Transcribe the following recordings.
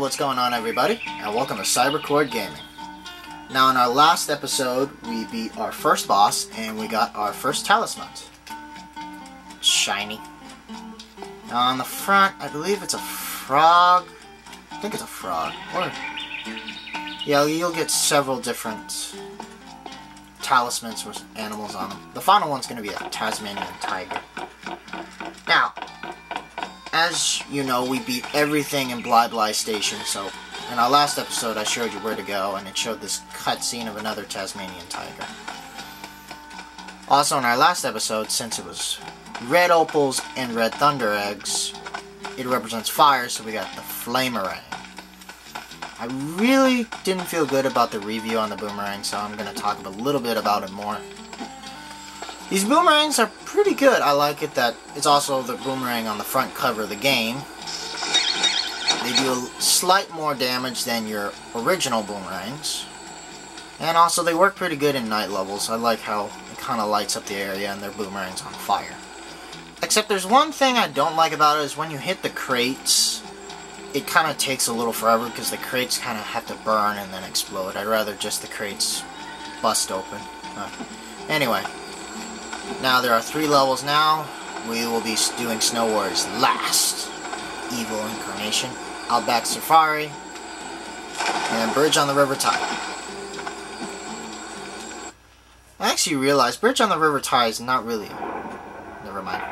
what's going on everybody, and welcome to Cybercord Gaming. Now in our last episode, we beat our first boss, and we got our first talismans. Shiny. Now on the front, I believe it's a frog. I think it's a frog. Or, yeah, you'll get several different talismans with animals on them. The final one's going to be a Tasmanian tiger. Now, as you know, we beat everything in Bli Bli Station, so in our last episode I showed you where to go, and it showed this cutscene of another Tasmanian tiger. Also in our last episode, since it was red opals and red thunder eggs, it represents fire, so we got the flamerang. I really didn't feel good about the review on the boomerang, so I'm going to talk a little bit about it more. These boomerangs are pretty good. I like it that it's also the boomerang on the front cover of the game. They do a slight more damage than your original boomerangs. And also they work pretty good in night levels. I like how it kind of lights up the area and their boomerangs on fire. Except there's one thing I don't like about it is when you hit the crates, it kind of takes a little forever because the crates kind of have to burn and then explode. I'd rather just the crates bust open. Uh, anyway, now there are three levels now. We will be doing Snow Wars last. Evil Incarnation, Outback Safari, and Bridge on the River Ty. I actually realized Bridge on the River Ty is not really... Never mind.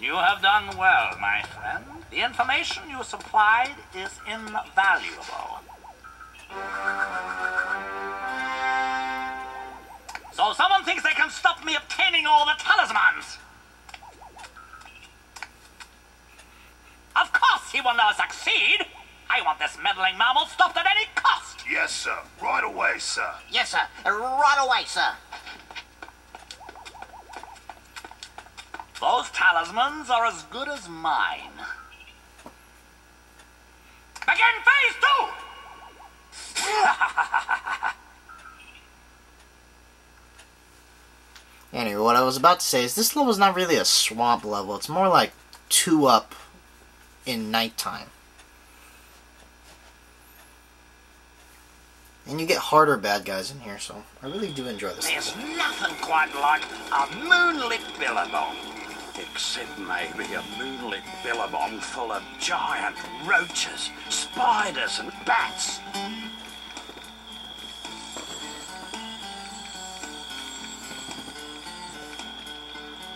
You have done well, my friend. The information you supplied is invaluable. So someone thinks they can stop me obtaining all the talismans. Of course he will not succeed. I want this meddling mammal stopped at any cost. Yes, sir. Right away, sir. Yes, sir. Right away, sir. Those talismans are as good as mine. Begin phase two! Anyway, what I was about to say is this level is not really a swamp level. It's more like two up in nighttime. And you get harder bad guys in here, so I really do enjoy this There's level. nothing quite like a moonlit billabong. Except maybe a moonlit billabong full of giant roaches, spiders, and bats.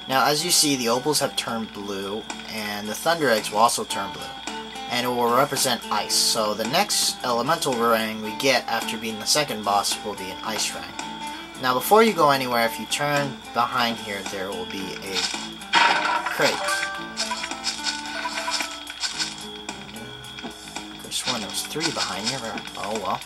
Now, as you see, the opals have turned blue, and the thunder eggs will also turn blue. And it will represent ice, so the next elemental rang we get after beating the second boss will be an ice rang. Now, before you go anywhere, if you turn behind here, there will be a crate. Could one, sworn there was three behind here, oh well.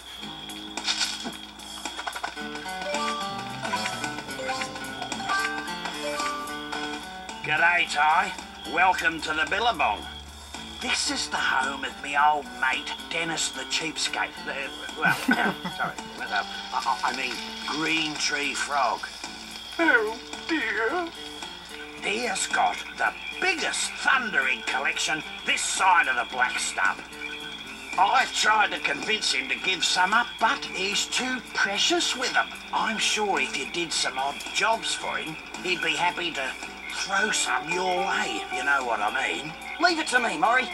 G'day, Ty. Welcome to the Billabong. This is the home of me old mate, Dennis the Cheapskate. Uh, well, sorry, uh, I, I mean, Green Tree Frog. Oh, dear. He has got the biggest thunder egg collection this side of the Black Stump. I've tried to convince him to give some up, but he's too precious with them. I'm sure if you did some odd jobs for him, he'd be happy to throw some your way, if you know what I mean. Leave it to me, Maurie.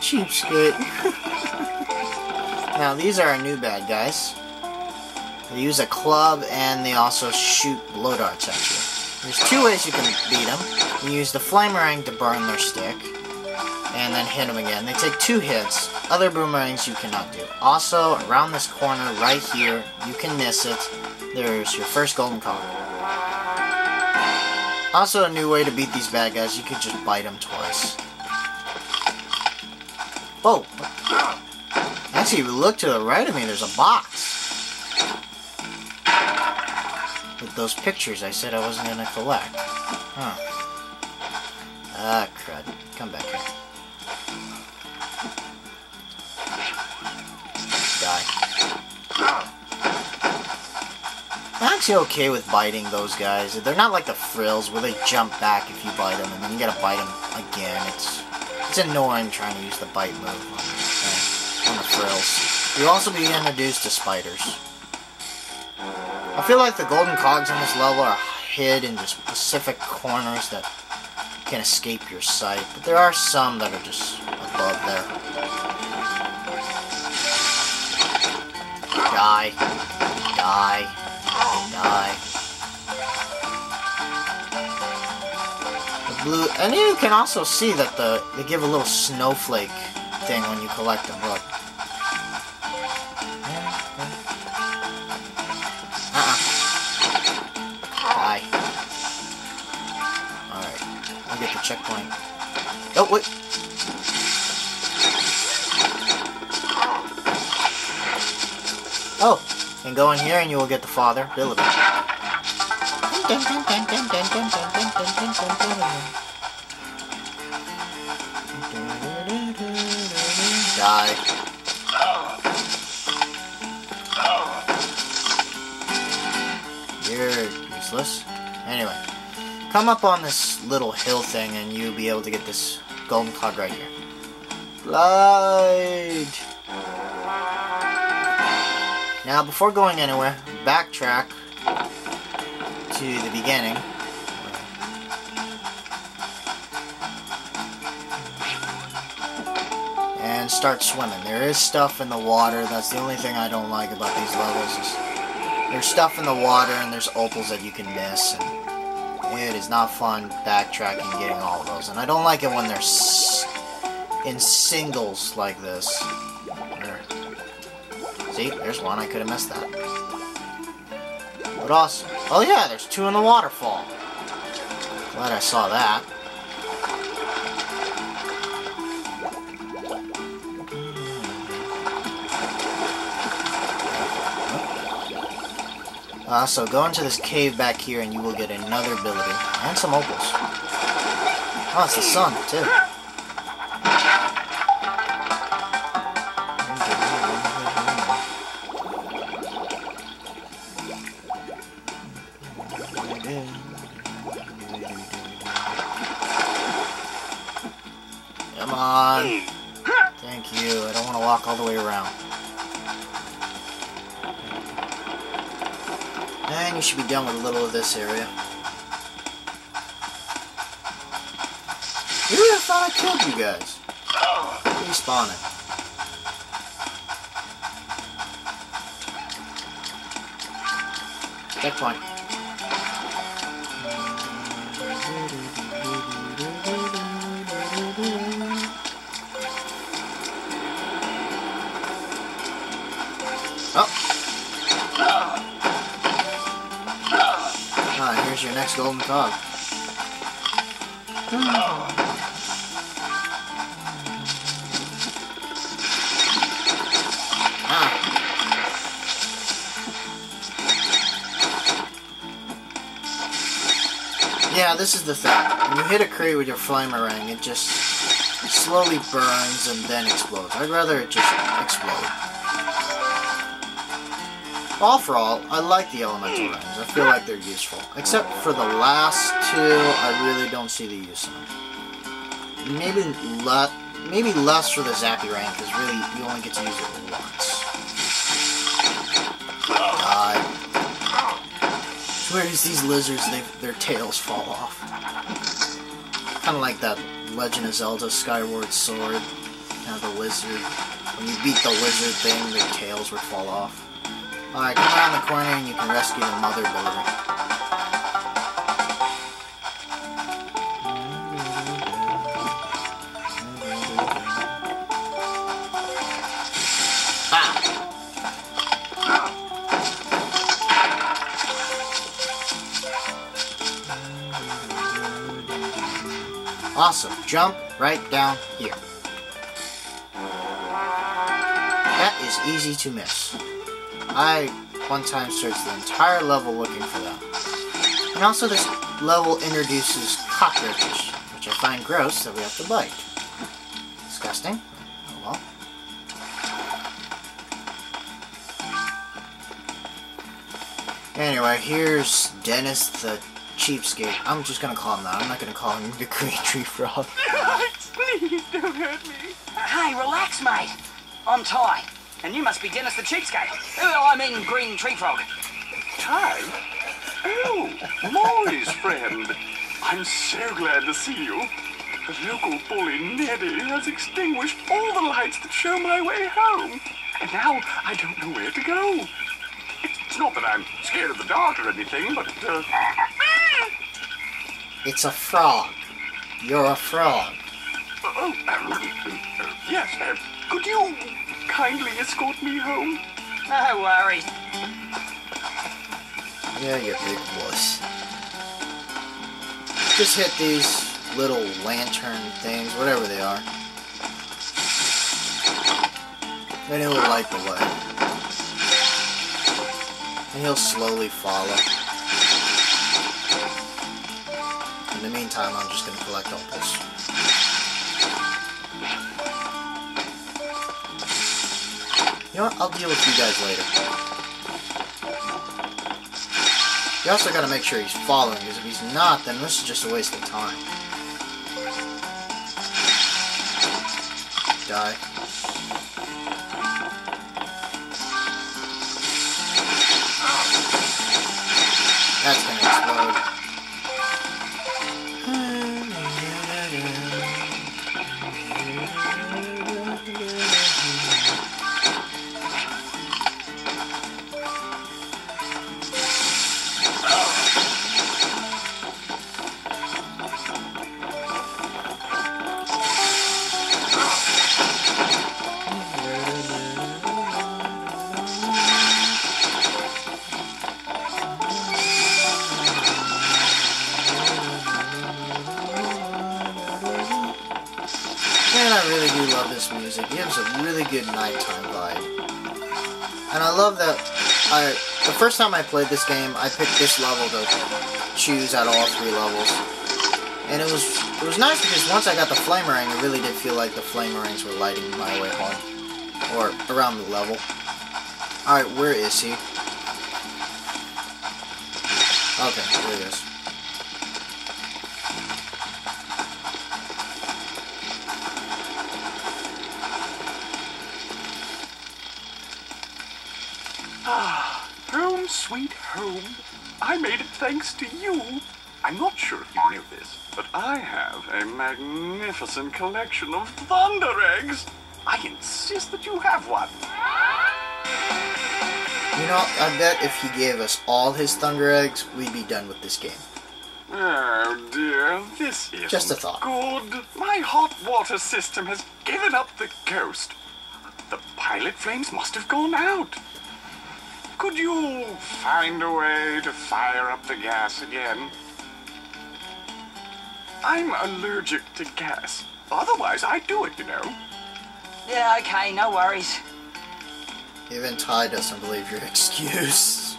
Cheapskate. now, these are our new bad guys. They use a club and they also shoot blow darts at you. There's two ways you can beat them. You use the flamerang to burn their stick, and then hit them again. They take two hits. Other boomerangs you cannot do. Also, around this corner right here, you can miss it. There's your first golden card. Also, a new way to beat these bad guys, you could just bite them twice. Oh! Actually, if you look to the right of me, there's a box. With those pictures I said I wasn't gonna collect. Huh. Ah, crud. Come back here. Die. actually okay with biting those guys. They're not like the frills where they jump back if you bite them and then you gotta bite them again. It's it's annoying trying to use the bite move on, uh, on the frills. You'll also be introduced to spiders. I feel like the golden cogs on this level are hid in just specific corners that can escape your sight, but there are some that are just above there. Die. Die. Die. The blue, and you can also see that the they give a little snowflake thing when you collect them. Look. Uh-uh. Die. Alright. I'll get the checkpoint. Oh, wait. Oh, and go in here and you will get the father, bilby. Die. You're useless. Anyway, come up on this little hill thing and you'll be able to get this golden cog right here. Glide! Now, before going anywhere, backtrack to the beginning. And start swimming. There is stuff in the water. That's the only thing I don't like about these levels. There's stuff in the water and there's opals that you can miss. And it is not fun backtracking getting all those. And I don't like it when they're in singles like this. See, there's one. I could have missed that. But awesome. Oh yeah, there's two in the waterfall. Glad I saw that. Uh, so go into this cave back here and you will get another ability. And some opals. Oh, it's the sun, too. Be done with a little of this area. Maybe I thought I killed you guys. Respawning. Checkpoint. Golden cog. Ah. Yeah, this is the thing. When you hit a crate with your flamerang, it just slowly burns and then explodes. I'd rather it just explode. All for all, I like the elemental hmm. rings. I feel like they're useful. Except for the last two, I really don't see the use of them. Maybe le maybe less for the Zappyrang, because really, you only get to use it once. Die. Whereas these lizards, they, their tails fall off. Kind of like that Legend of Zelda Skyward Sword. Kind of the lizard. When you beat the lizard thing, their tails would fall off. Alright, come around the corner and you can rescue the mother bilby. Awesome. Jump right down here. That is easy to miss. I one time searched the entire level looking for them. And also this level introduces cockroaches, which I find gross that we have to bite. Disgusting. Oh well. Anyway, here's Dennis the cheapskate. I'm just gonna call him that. I'm not gonna call him the green tree frog. Please don't hurt me. Hey, relax, mate. I'm Ty, and you must be Dennis the Cheapskate. Oh, I mean Green Tree Frog. Ty? Oh, Maurie's friend. I'm so glad to see you. The local bully, Neddy, has extinguished all the lights that show my way home. And now I don't know where to go. It's not that I'm scared of the dark or anything, but, uh... It's a frog. You're a frog. Oh, um, uh, yes, uh, could you kindly escort me home? No worries. Yeah, you big wuss. Just hit these little lantern things, whatever they are. Then it will light the way. And he'll slowly follow. In the meantime, I'm just gonna collect opals. You know what? I'll deal with you guys later. You also gotta make sure he's following, because if he's not, then this is just a waste of time. Die. That's gonna explode. And I love that I the first time I played this game, I picked this level to choose out of all three levels. And it was it was nice because once I got the flamerang, it really did feel like the flamerangs were lighting my way home. Or around the level. Alright, where is he? Okay, there he is. I made it thanks to you. I'm not sure if you knew this, but I have a magnificent collection of Thunder Eggs. I insist that you have one. You know, I bet if he gave us all his Thunder Eggs, we'd be done with this game. Oh dear, this isn't Just a thought. good. My hot water system has given up the ghost. The pilot flames must have gone out. Could you find a way to fire up the gas again? I'm allergic to gas. Otherwise, I'd do it, you know. Yeah, okay, no worries. Even Ty doesn't believe your excuse.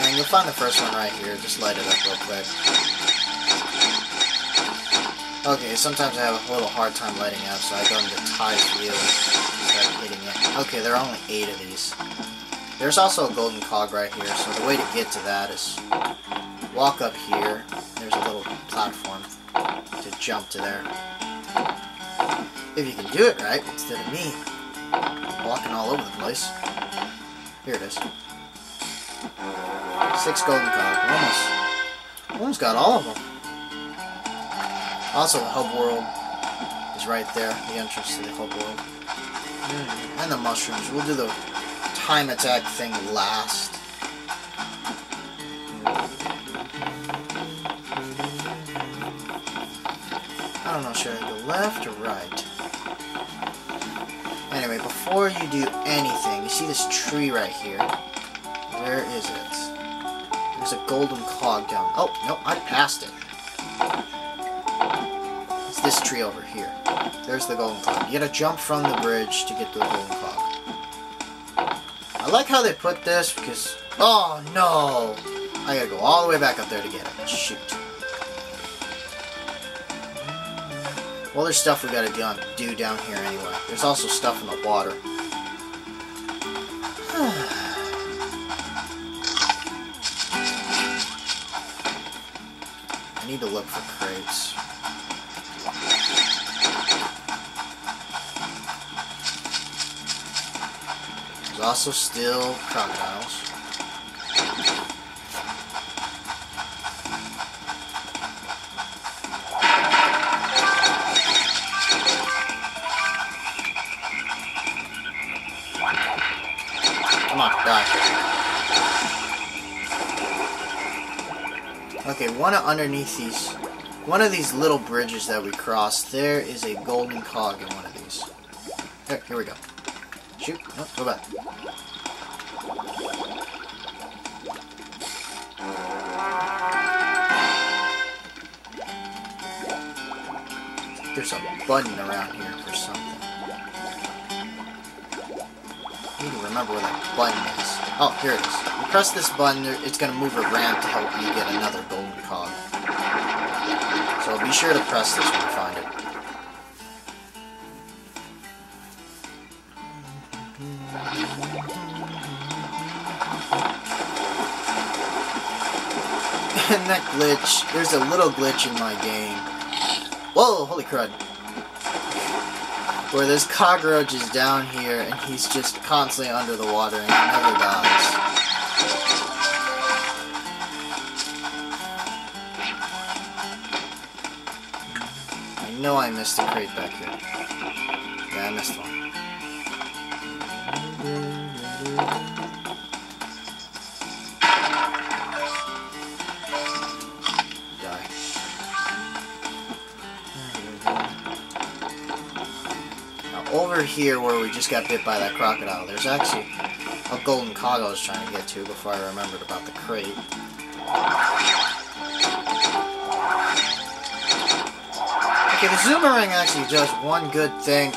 And you'll find the first one right here. Just light it up real quick. Okay, sometimes I have a little hard time lighting up, so I go into Ty's wheel it. Okay, there are only eight of these. There's also a golden cog right here, so the way to get to that is walk up here. There's a little platform to jump to there. If you can do it right, instead of me walking all over the place. Here it is. Six golden cog. Almost, almost got all of them. Also, the hub world is right there. The entrance to the hub world. And the mushrooms. We'll do the time attack thing last. I don't know, should I go left or right? Anyway, before you do anything, you see this tree right here? Where is it? There's a golden cog down. Oh, no, I passed it. It's this tree over here. There's the golden clock. You gotta jump from the bridge to get to the golden clock. I like how they put this because... Oh, no! I gotta go all the way back up there to get it. Shoot. Well, there's stuff we gotta do, do down here anyway. There's also stuff in the water. I need to look for crates. Also still crocodiles. Come on, die. Okay, one underneath these, one of these little bridges that we crossed, there is a golden cog in one of these. There, here we go. Shoot, no, go back. There's a button around here for something. I need to remember where that button is. Oh, here it is. You press this button, it's going to move a ramp to help you get another golden cog. So be sure to press this when you find it. and that glitch, there's a little glitch in my game. Whoa, holy crud. Where there's cockroaches down here and he's just constantly under the water and he never dies. I know I missed a crate back here. Yeah, I missed one. Here where we just got bit by that crocodile, there's actually a golden cog I was trying to get to before I remembered about the crate. Okay, the Zoomerang actually does one good thing.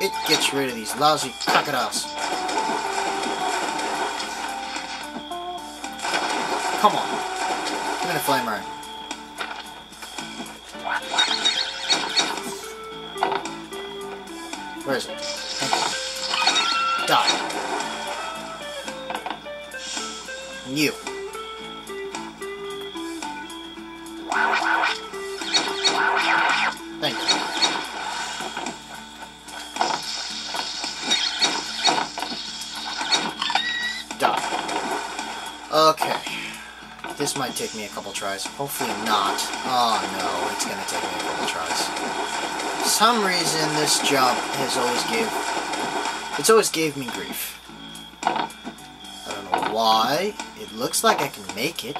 It gets rid of these lousy crocodiles. Come on. Okay. This might take me a couple tries. Hopefully not. Oh no, it's gonna take me a couple tries. For some reason, this jump has always gave... It's always gave me grief. I don't know why. It looks like I can make it.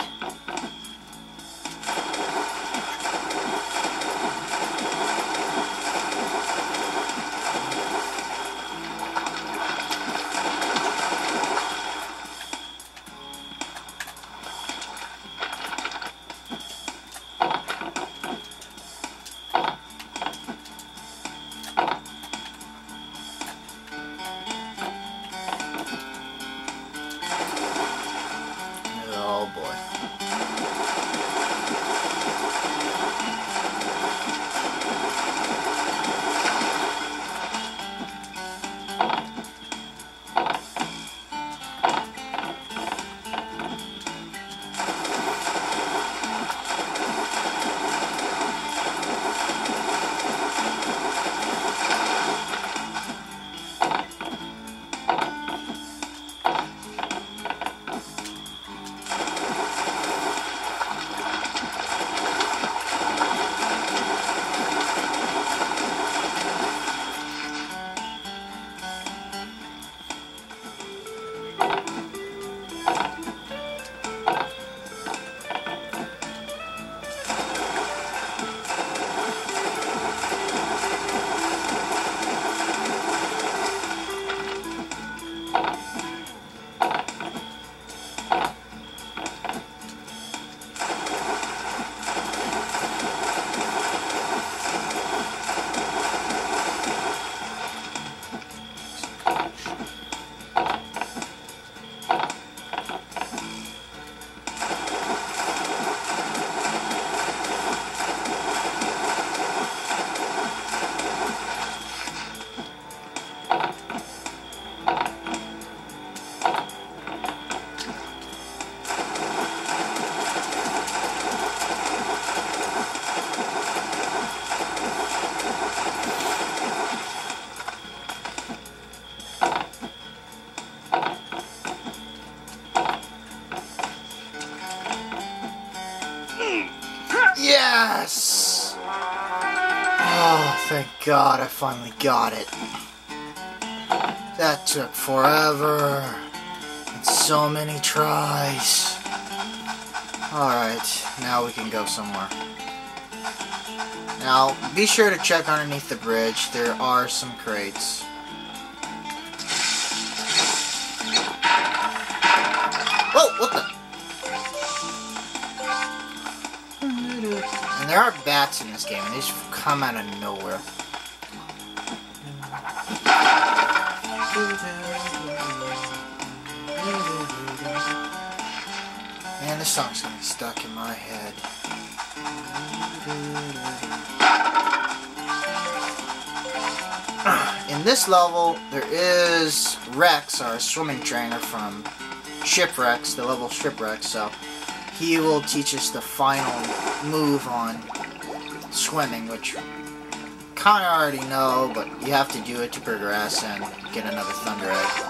Finally got it. That took forever. And so many tries. Alright, now we can go somewhere. Now, be sure to check underneath the bridge. There are some crates. Whoa, what the? And there are bats in this game, and they just come out of nowhere. Man, this song's gonna be stuck in my head. In this level, there is Rex, our swimming trainer from Ship Rex, the level Ship Rex, so he will teach us the final move on swimming, which kind of already know, but you have to do it to progress and get another Thunder Egg.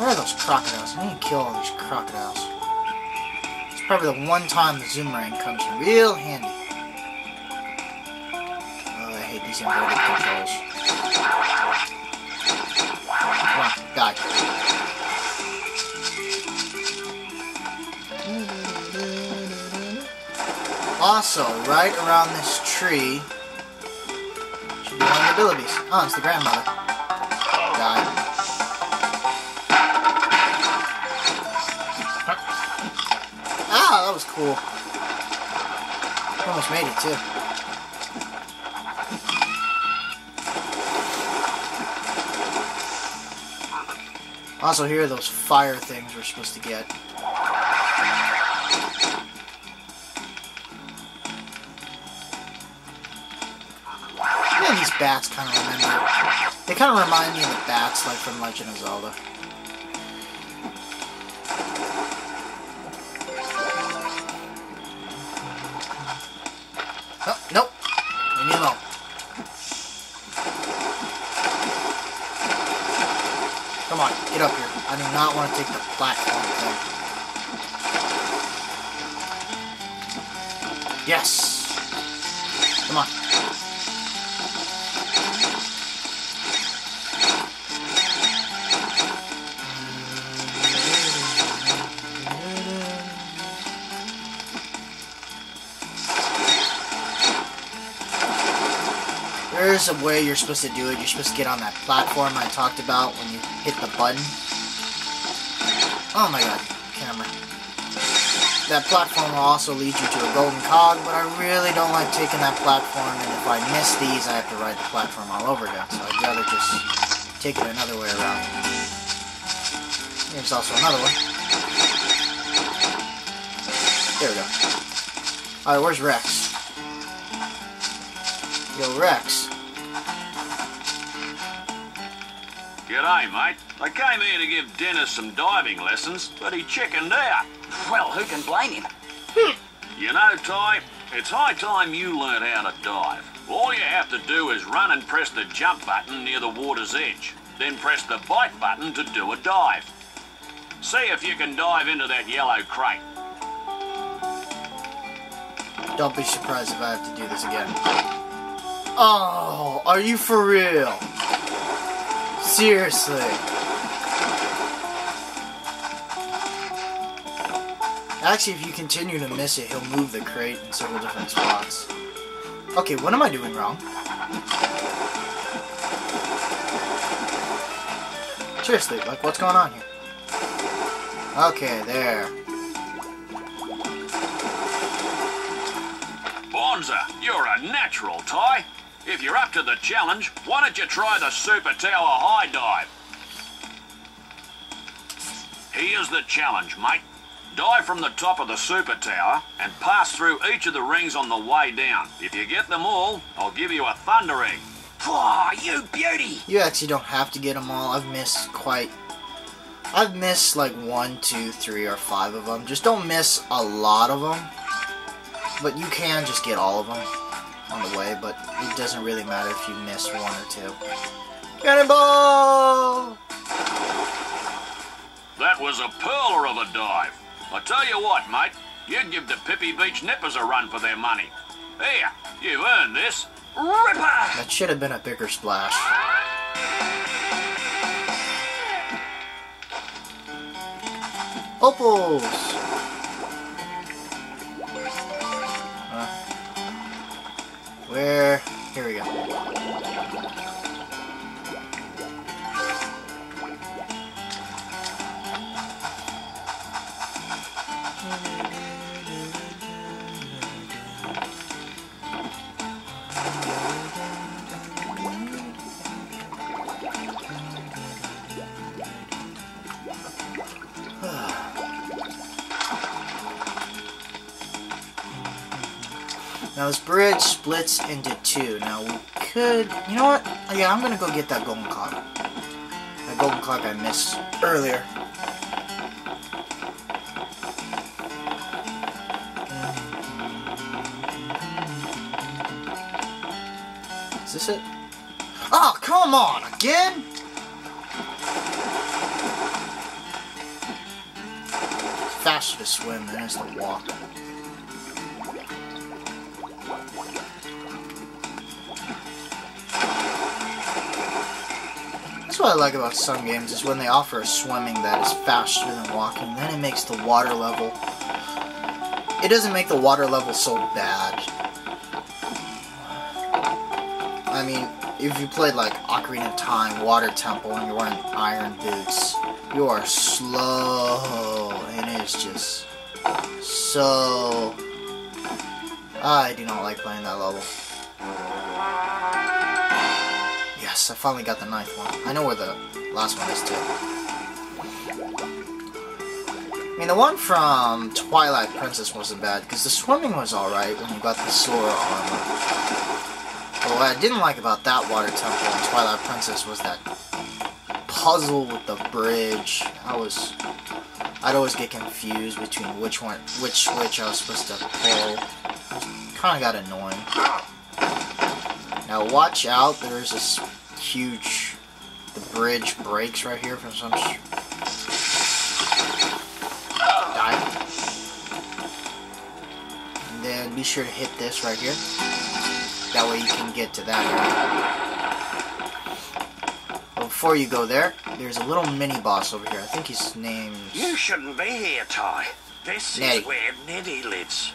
Where are those crocodiles? I need to kill all these crocodiles. It's probably the one time the Zoomerang comes in real handy. Oh, I hate these inverted controls. Come on, die. Also, right around this tree should be one of the. Oh, it's the grandmother. Die. Ah, that was cool. Almost made it too. Also, here are those fire things we're supposed to get. Bats kind of remind remember. They kind of remind me of the bats, like from Legend of Zelda. Oh, nope. Me. Come on, get up here. I do not want to take the platform thing. Yes! There is a way you're supposed to do it. You're supposed to get on that platform I talked about when you hit the button. Oh my god, camera. That platform will also lead you to a golden cog, but I really don't like taking that platform, and if I miss these, I have to ride the platform all over again, so I'd rather just take it another way around. There's also another one. There we go. Alright, where's Rex? Yo, Rex. G'day, mate. I came here to give Dennis some diving lessons, but he chickened out. Well, who can blame him? Hmm. You know, Ty, it's high time you learn how to dive. All you have to do is run and press the jump button near the water's edge. Then press the bite button to do a dive. See if you can dive into that yellow crate. Don't be surprised if I have to do this again. Oh, are you for real? Seriously. Actually, if you continue to miss it, he'll move the crate in several different spots. Okay, what am I doing wrong? Seriously, like, what's going on here? Okay, there. Bonza, you're a natural, Ty. If you're up to the challenge, why don't you try the Super Tower High Dive? Here's the challenge, mate. Dive from the top of the Super Tower and pass through each of the rings on the way down. If you get them all, I'll give you a Thunder Egg. Whoa, you beauty! You actually don't have to get them all. I've missed quite. I've missed like one, two, three, or five of them. Just don't miss a lot of them. But you can just get all of them on the way, but it doesn't really matter if you miss one or two. Cannonball! That was a pearler of a dive. I tell you what, mate, you give the Pippi Beach nippers a run for their money. Here, you've earned this. Ripper! That should have been a bigger splash. Opals! Where? Here we go. This bridge splits into two. Now we could, you know what? Oh, yeah, I'm gonna go get that golden clock. That golden clock I missed earlier. Is this it? Oh, come on, again? faster to swim than it is to walk. What I like about some games is when they offer a swimming that is faster than walking, then it makes the water level. It doesn't make the water level so bad. I mean, if you played like Ocarina of Time, Water Temple, and you're wearing iron boots, you are slow, and it's just so. I do not like playing that level. Yes, I finally got the ninth one. I know where the last one is too. I mean, the one from Twilight Princess wasn't bad, because the swimming was alright when you got the Zora armor. But what I didn't like about that Water Temple in Twilight Princess was that puzzle with the bridge. I was... I'd always get confused between which one, which switch I was supposed to pull. Kind of got annoying. Now watch out, there's this huge... The bridge breaks right here from some... Die. And then be sure to hit this right here. That way you can get to that area. But before you go there, there's a little mini boss over here. I think his name's... You shouldn't be here, Ty. This Neddy. is where Neddy lives.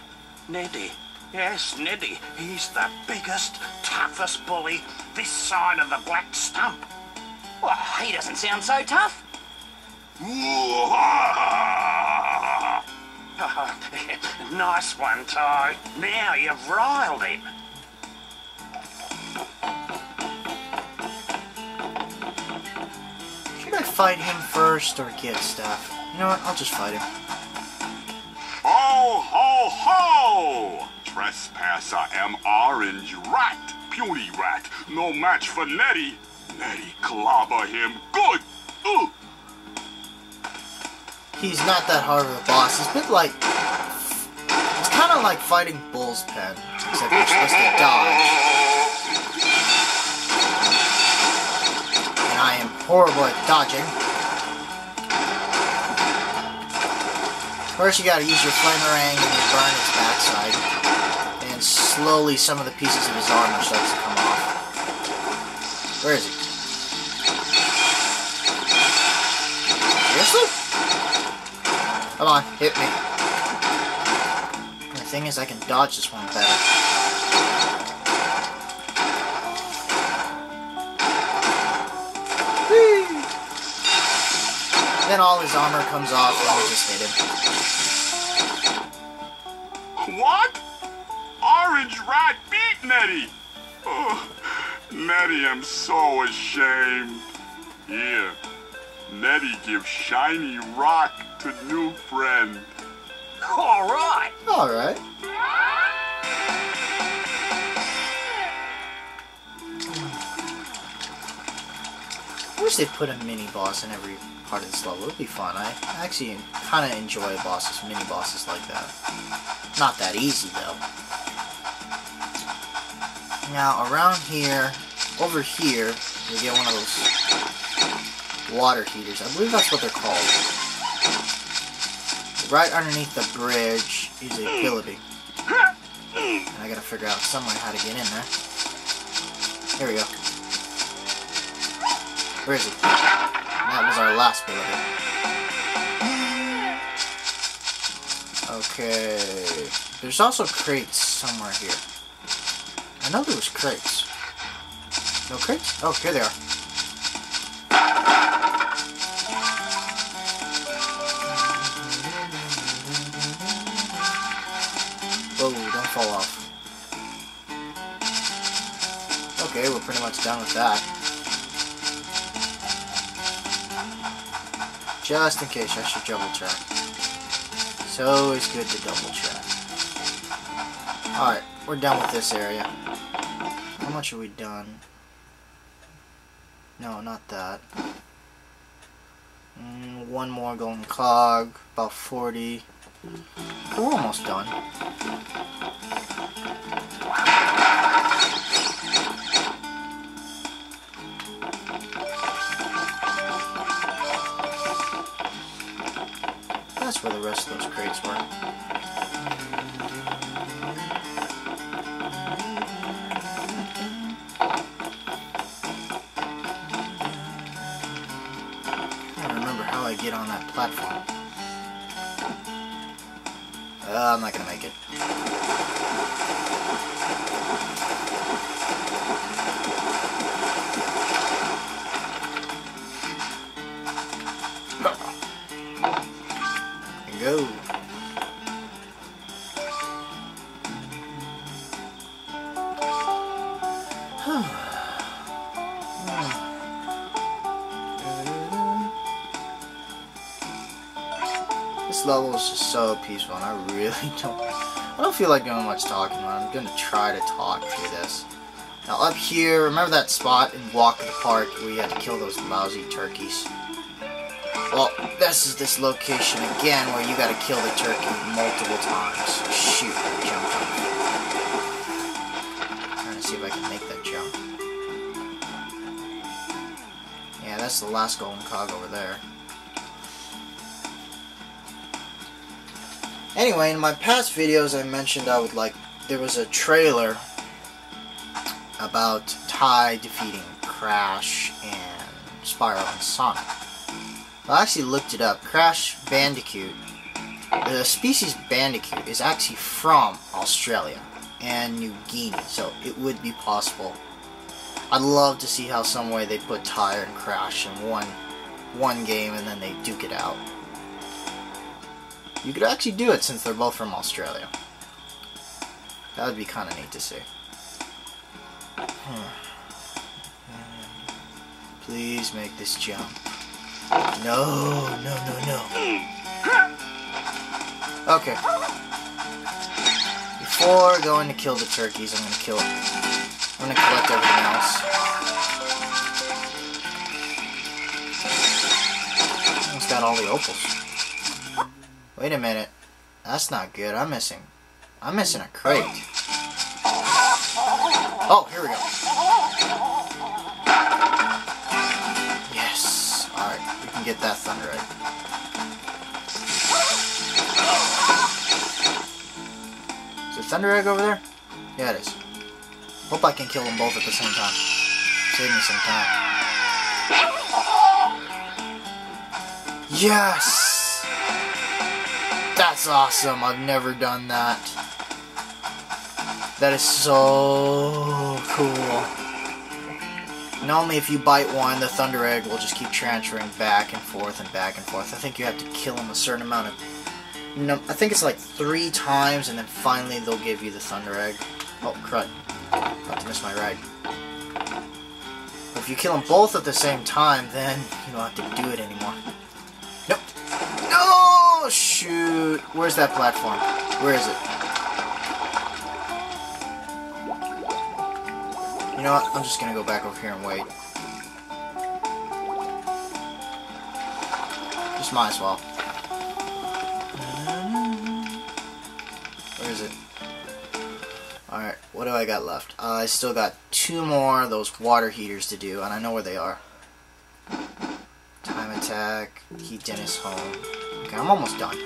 Neddy. Yes, Neddy. He's the biggest, toughest bully this side of the black stump. Well, he doesn't sound so tough. nice one, Ty. Now you've riled him. Should I fight him first or get stuff? You know what? I'll just fight him. Ho, ho, ho! Trespasser am orange rat, puny rat, no match for Neddy. Neddy clobber him good. Ooh. He's not that hard of a boss. It's a bit like... It's kind of like fighting Bull's Pen, except you're supposed to dodge. And I am horrible at dodging. First you gotta use your flamerang and burn its backside. Slowly some of the pieces of his armor starts to come off. Where is he? Seriously? Come on, hit me. The thing is, I can dodge this one better. Whee! Then all his armor comes off and we just hit him. Orange rat beat Neddy. Oh, Neddy, I'm so ashamed. Here, Neddy give shiny rock to new friend. All right. Alright. I wish they put a mini boss in every part of this level. It would be fun. I actually kind of enjoy bosses, mini bosses like that. Not that easy, though. Now, around here, over here, you get one of those water heaters. I believe that's what they're called. Right underneath the bridge is a bilby. And I gotta figure out some way how to get in there. Here we go. Where is he? That was our last bilby. Okay. There's also crates somewhere here. I know there was crates. No crates? Oh, here they are. Whoa, don't fall off. Okay, we're pretty much done with that. Just in case, I should double check. So it's always good to double check. Alright, we're done with this area. How much are we done? No, not that. Mm, one more golden cog, about 40. We're almost done. Platform. Peaceful, and I really don't. I don't feel like doing much talking, but I'm gonna try to talk through this. Now, up here, remember that spot in Walk in the Park where you had to kill those lousy turkeys? Well, this is this location again where you gotta kill the turkey multiple times. Shoot, I jumped off. Trying to see if I can make that jump. Yeah, that's the last golden cog over there. Anyway, in my past videos I mentioned I would like there was a trailer about Ty defeating Crash and Spyro and Sonic. I actually looked it up. Crash Bandicoot, the species Bandicoot is actually from Australia and New Guinea, so it would be possible. I'd love to see how some way they put Ty and Crash in one one game and then they duke it out. You could actually do it since they're both from Australia. That would be kind of neat to see. Hmm. Please make this jump. No, no, no, no. Okay. Before going to kill the turkeys, I'm gonna kill. I'm gonna collect everything else. Almost got all the opals. Wait a minute. That's not good. I'm missing. I'm missing a crate. Oh, here we go. Yes. Alright, we can get that thunder egg. Is it thunder egg over there? Yeah, it is. Hope I can kill them both at the same time. Save me some time. Yes! That's awesome. I've never done that. That is so cool. And only if you bite one, the Thunder Egg will just keep transferring back and forth and back and forth. I think you have to kill them a certain amount of... No, I think it's like three times, and then finally they'll give you the Thunder Egg. Oh, crud. About to miss my ride. If you kill them both at the same time, then you don't have to do it anymore. Shoot. Where's that platform? Where is it? You know what? I'm just gonna go back over here and wait. Just might as well. Where is it? Alright, what do I got left? Uh, I still got two more of those water heaters to do, and I know where they are. Time attack, heat Dennis home. Okay, I'm almost done.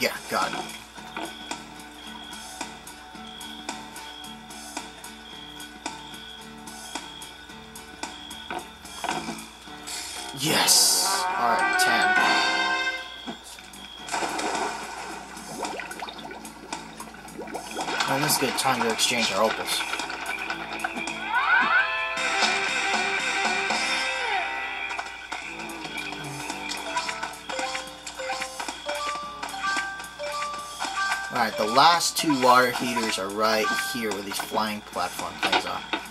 Yeah, got it. To exchange our opals. Alright, the last two water heaters are right here where these flying platform things are.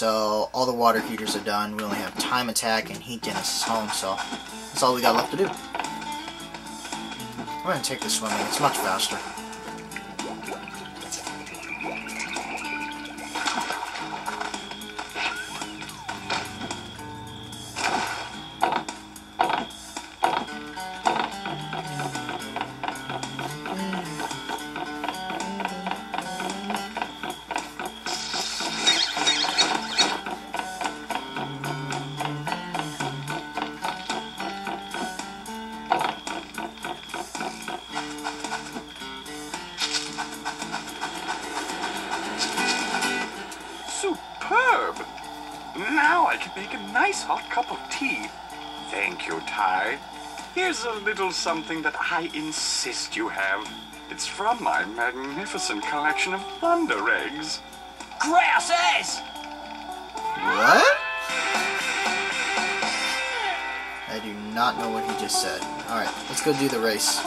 So all the water heaters are done. We only have time attack and heat Dennis' home, so that's all we got left to do. We're gonna take the swimming, it's much faster. Here's a little something that I insist you have. It's from my magnificent collection of thunder eggs. Grasses! What? I do not know what he just said. Alright, let's go do the race.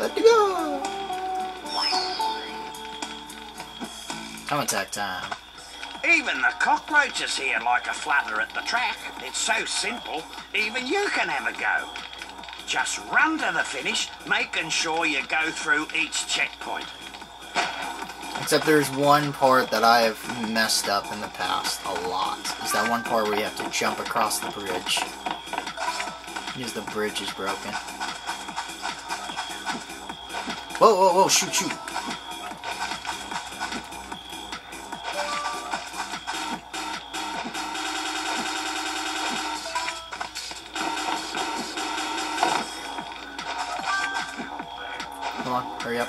Let's go! Time attack time. Even the cockroaches here like a flutter at the track. It's so simple, even you can have a go. Just run to the finish, making sure you go through each checkpoint. Except there's one part that I have messed up in the past a lot. Is that one part where you have to jump across the bridge. Because the bridge is broken. Whoa, whoa, whoa, shoot, shoot. Hurry up.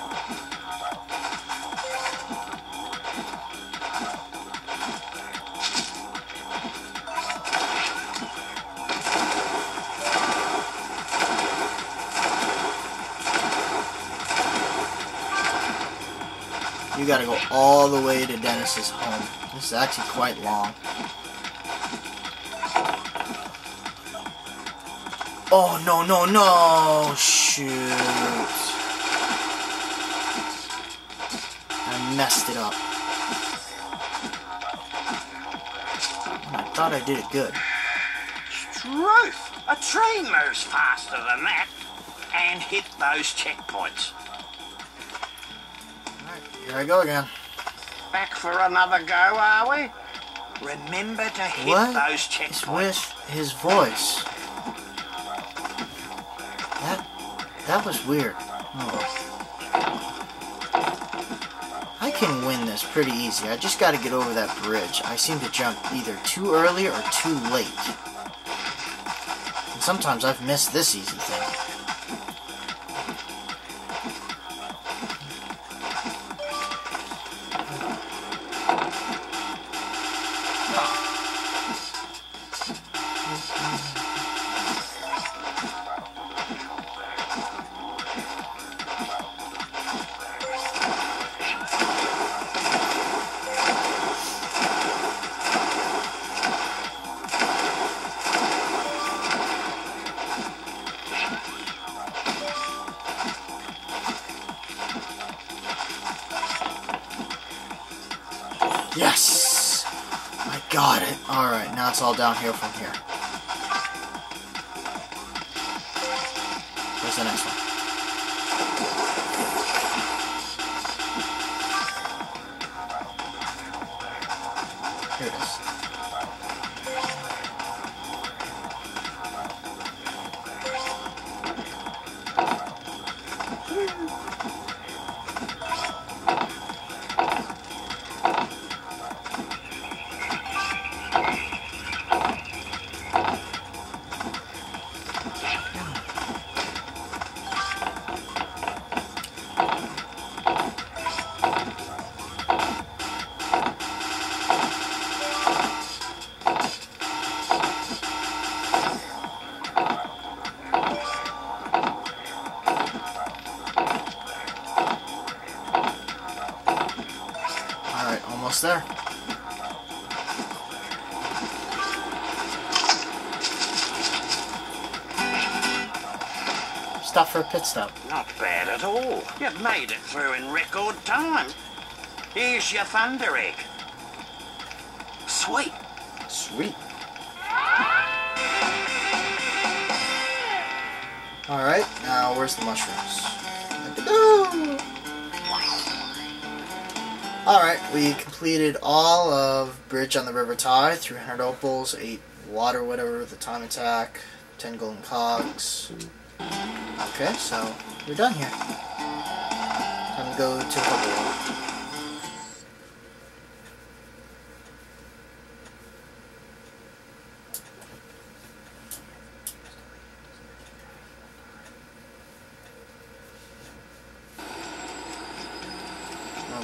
You gotta go all the way to Dennis's home. This is actually quite long. Oh, no, no, no! Shoot. Messed it up. I thought I did it good. Truth! A train moves faster than that. And hit those checkpoints. Alright, here I go again. Back for another go, are we? Remember to hit What those is checkpoints. with his voice? That that was weird. I can win this pretty easy. I just got to get over that bridge. I seem to jump either too early or too late. And sometimes I've missed this easy thing. Downhill from here. For a pit stop. Not bad at all. You've made it through in record time. Here's your thunder egg. Sweet. Sweet. Alright, now where's the mushrooms? Alright, we completed all of Bridge on the River Ty, 300 opals, 8 water, whatever, the time attack, 10 golden cogs. Okay, so we're done here. Time to go to the Hubble.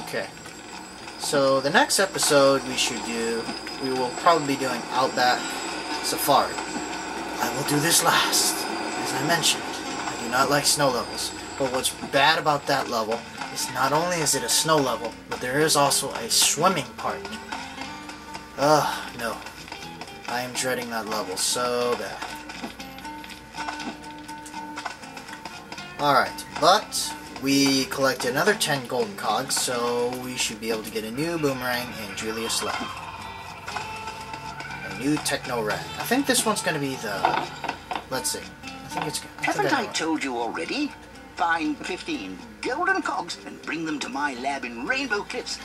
Okay. So the next episode we should do, we will probably be doing Outback Safari. I will do this last. As I mentioned, not like snow levels. But what's bad about that level is not only is it a snow level, but there is also a swimming part. Ugh, no. I am dreading that level so bad. Alright, but we collected another 10 golden cogs, so we should be able to get a new boomerang in Julius Lab. A new Technorang. I think this one's going to be the... Let's see. It's... I Haven't I I know it. told you already? Find 15 golden cogs and bring them to my lab in Rainbow Cliffs.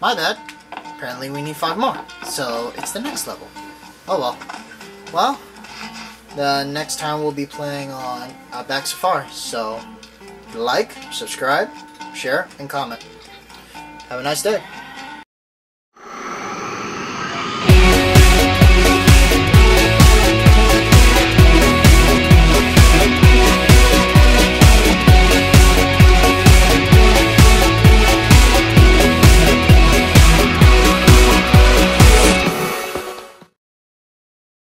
My bad. Apparently we need five more. So it's the next level. Oh well. Well, the next time we'll be playing on Outback Safari. So like, subscribe, share, and comment. Have a nice day.